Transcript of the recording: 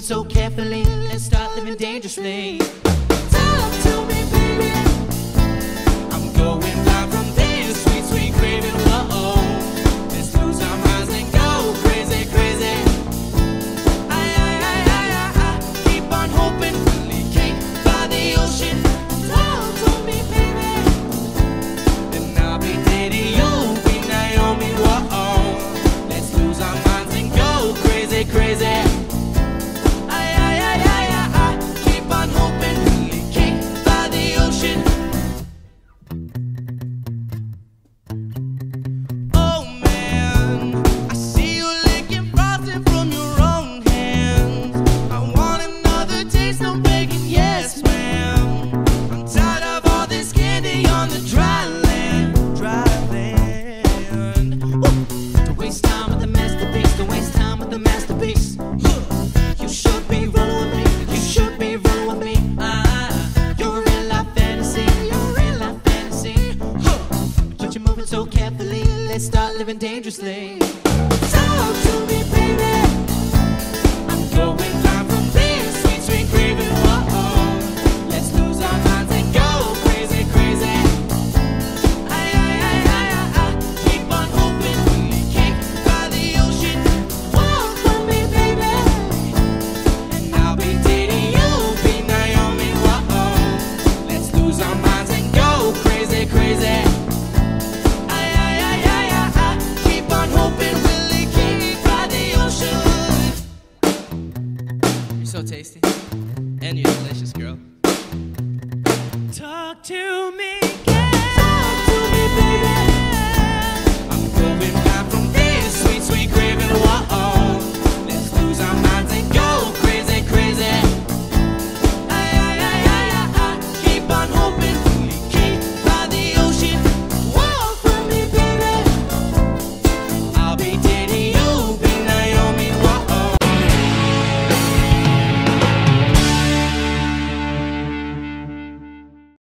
it so carefully. Let's start living dangerously. So carefully, let's start living dangerously. tasty, and you're delicious, girl. Talk to me, girl.